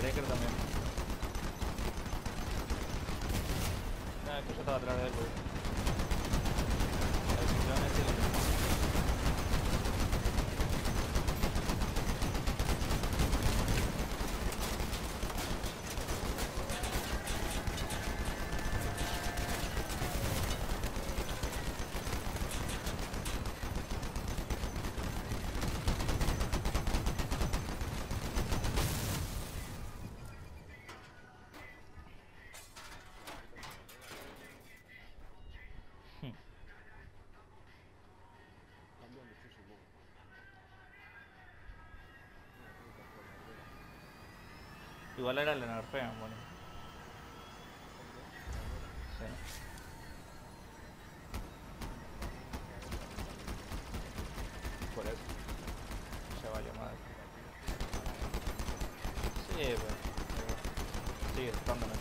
breaker también. Nada, que yo estaba atrás de él, Igual era el nerfean, bueno. Sí. Por eso. Se valió madre. Sí, pero... pero Sigue estando en el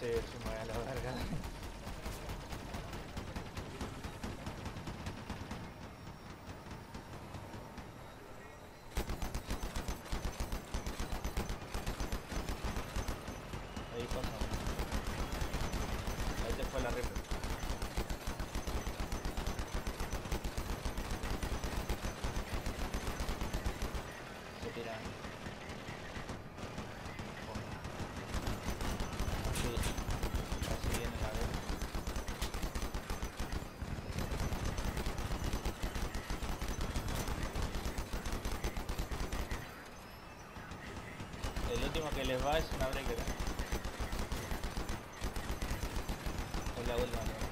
Sí, sí, me voy a la verga. Ahí pasa. Ahí te fue la rifle. vai, es una brega. Hola, hola.